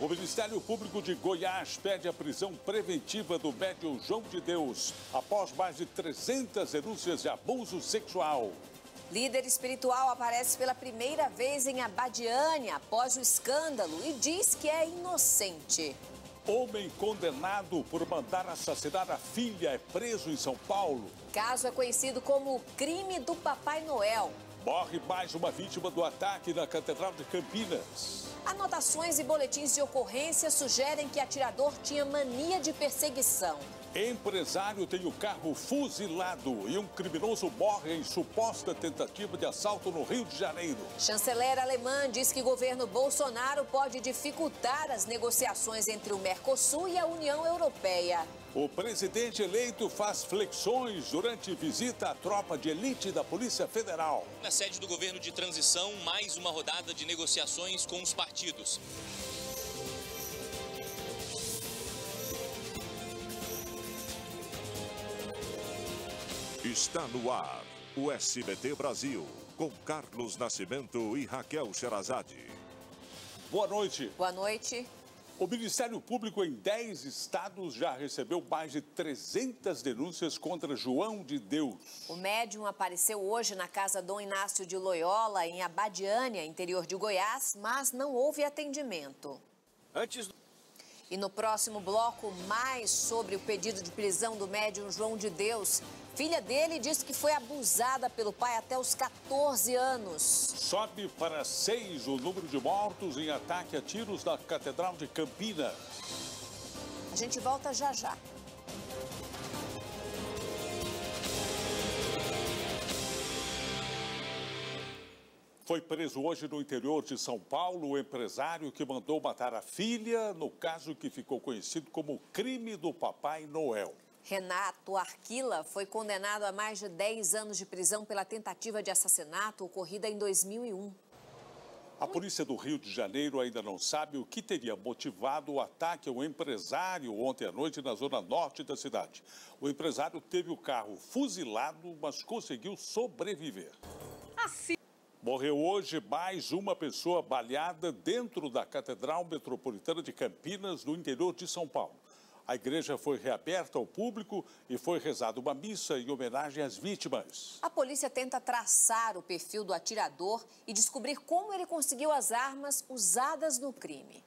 O Ministério Público de Goiás pede a prisão preventiva do médium João de Deus após mais de 300 denúncias de abuso sexual. Líder espiritual aparece pela primeira vez em Abadiane após o escândalo e diz que é inocente. Homem condenado por mandar assassinar a filha é preso em São Paulo. Caso é conhecido como o crime do Papai Noel. Morre mais uma vítima do ataque na Catedral de Campinas. Anotações e boletins de ocorrência sugerem que atirador tinha mania de perseguição. Empresário tem o carro fuzilado e um criminoso morre em suposta tentativa de assalto no Rio de Janeiro. Chanceler alemã diz que governo Bolsonaro pode dificultar as negociações entre o Mercosul e a União Europeia. O presidente eleito faz flexões durante visita à tropa de elite da Polícia Federal. Na sede do governo de transição, mais uma rodada de negociações com os partidos. Está no ar o SBT Brasil, com Carlos Nascimento e Raquel Sherazade. Boa noite. Boa noite. O Ministério Público em 10 estados já recebeu mais de 300 denúncias contra João de Deus. O médium apareceu hoje na casa Dom Inácio de Loyola, em Abadiânia, interior de Goiás, mas não houve atendimento. Antes E no próximo bloco, mais sobre o pedido de prisão do médium João de Deus. Filha dele diz que foi abusada pelo pai até os 14 anos. Sobe para seis o número de mortos em ataque a tiros na Catedral de Campinas. A gente volta já já. Foi preso hoje no interior de São Paulo o empresário que mandou matar a filha no caso que ficou conhecido como o crime do Papai Noel. Renato Arquila foi condenado a mais de 10 anos de prisão pela tentativa de assassinato ocorrida em 2001. A polícia do Rio de Janeiro ainda não sabe o que teria motivado o ataque ao empresário ontem à noite na zona norte da cidade. O empresário teve o carro fuzilado, mas conseguiu sobreviver. Morreu hoje mais uma pessoa baleada dentro da Catedral Metropolitana de Campinas, no interior de São Paulo. A igreja foi reaberta ao público e foi rezada uma missa em homenagem às vítimas. A polícia tenta traçar o perfil do atirador e descobrir como ele conseguiu as armas usadas no crime.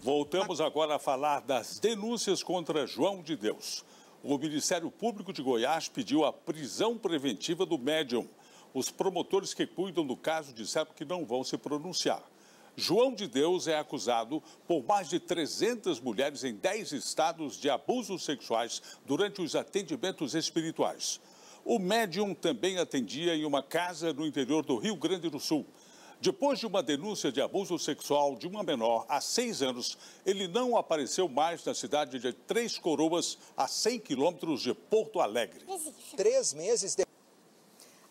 Voltamos agora a falar das denúncias contra João de Deus. O Ministério Público de Goiás pediu a prisão preventiva do médium. Os promotores que cuidam do caso disseram que não vão se pronunciar. João de Deus é acusado por mais de 300 mulheres em 10 estados de abusos sexuais durante os atendimentos espirituais. O médium também atendia em uma casa no interior do Rio Grande do Sul. Depois de uma denúncia de abuso sexual de uma menor há seis anos, ele não apareceu mais na cidade de Três Coroas, a 100 quilômetros de Porto Alegre. Três meses depois.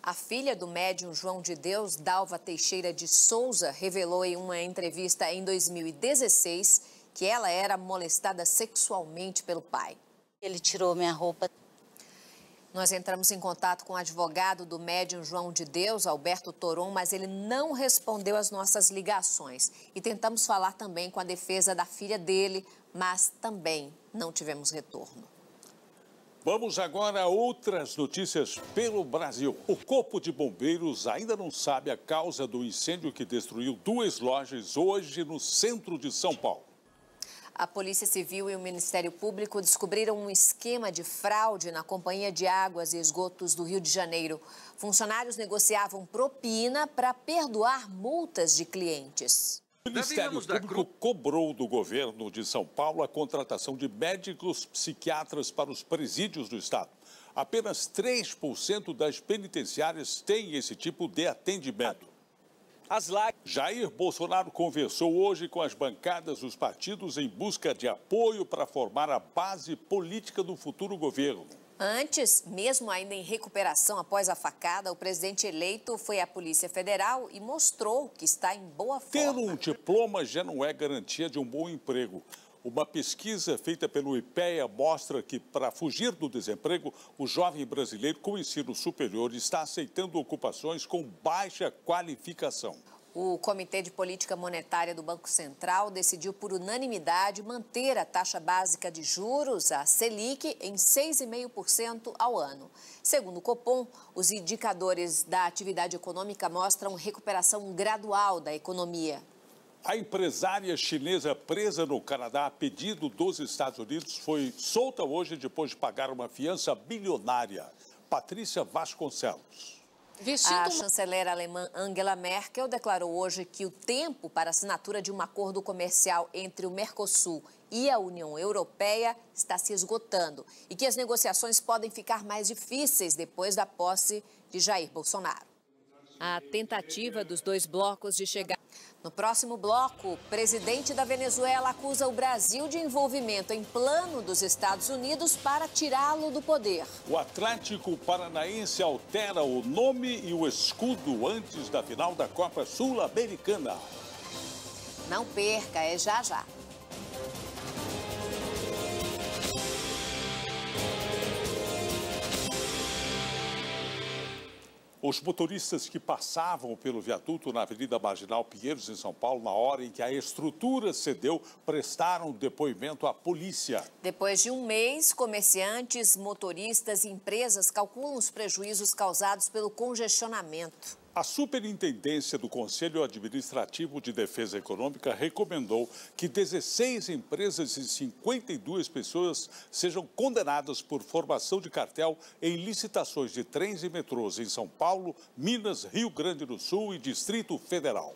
A filha do médium João de Deus, Dalva Teixeira de Souza, revelou em uma entrevista em 2016 que ela era molestada sexualmente pelo pai. Ele tirou minha roupa. Nós entramos em contato com o advogado do médium João de Deus, Alberto Toron, mas ele não respondeu às nossas ligações. E tentamos falar também com a defesa da filha dele, mas também não tivemos retorno. Vamos agora a outras notícias pelo Brasil. O Corpo de Bombeiros ainda não sabe a causa do incêndio que destruiu duas lojas hoje no centro de São Paulo. A Polícia Civil e o Ministério Público descobriram um esquema de fraude na Companhia de Águas e Esgotos do Rio de Janeiro. Funcionários negociavam propina para perdoar multas de clientes. O Ministério Público cobrou do governo de São Paulo a contratação de médicos psiquiatras para os presídios do Estado. Apenas 3% das penitenciárias têm esse tipo de atendimento. As lives. Jair Bolsonaro conversou hoje com as bancadas dos partidos em busca de apoio para formar a base política do futuro governo. Antes, mesmo ainda em recuperação após a facada, o presidente eleito foi à Polícia Federal e mostrou que está em boa Ter forma. um diploma já não é garantia de um bom emprego. Uma pesquisa feita pelo IPEA mostra que, para fugir do desemprego, o jovem brasileiro com ensino superior está aceitando ocupações com baixa qualificação. O Comitê de Política Monetária do Banco Central decidiu por unanimidade manter a taxa básica de juros, a Selic, em 6,5% ao ano. Segundo o Copom, os indicadores da atividade econômica mostram recuperação gradual da economia. A empresária chinesa presa no Canadá a pedido dos Estados Unidos foi solta hoje depois de pagar uma fiança bilionária. Patrícia Vasconcelos. Vestindo a chanceler alemã Angela Merkel declarou hoje que o tempo para a assinatura de um acordo comercial entre o Mercosul e a União Europeia está se esgotando e que as negociações podem ficar mais difíceis depois da posse de Jair Bolsonaro. A tentativa dos dois blocos de chegar. No próximo bloco, o presidente da Venezuela acusa o Brasil de envolvimento em plano dos Estados Unidos para tirá-lo do poder. O Atlético Paranaense altera o nome e o escudo antes da final da Copa Sul-Americana. Não perca, é já já. Os motoristas que passavam pelo viaduto na Avenida Marginal Pinheiros, em São Paulo, na hora em que a estrutura cedeu, prestaram depoimento à polícia. Depois de um mês, comerciantes, motoristas e empresas calculam os prejuízos causados pelo congestionamento. A Superintendência do Conselho Administrativo de Defesa Econômica recomendou que 16 empresas e 52 pessoas sejam condenadas por formação de cartel em licitações de trens e metrôs em São Paulo, Minas, Rio Grande do Sul e Distrito Federal.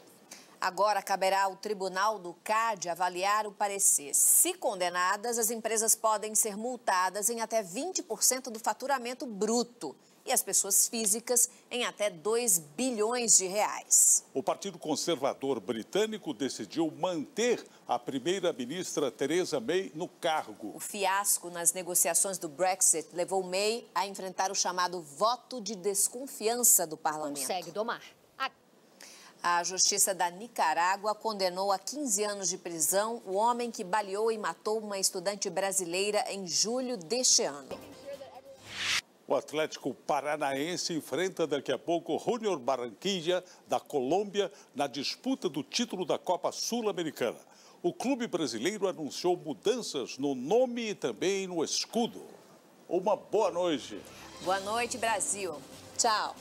Agora caberá ao Tribunal do CAD avaliar o parecer. Se condenadas, as empresas podem ser multadas em até 20% do faturamento bruto e as pessoas físicas em até 2 bilhões de reais. O Partido Conservador Britânico decidiu manter a primeira-ministra Theresa May no cargo. O fiasco nas negociações do Brexit levou May a enfrentar o chamado voto de desconfiança do parlamento. Consegue domar. A Justiça da Nicarágua condenou a 15 anos de prisão o homem que baleou e matou uma estudante brasileira em julho deste ano. O Atlético Paranaense enfrenta daqui a pouco o Junior Barranquilla, da Colômbia, na disputa do título da Copa Sul-Americana. O clube brasileiro anunciou mudanças no nome e também no escudo. Uma boa noite. Boa noite, Brasil. Tchau.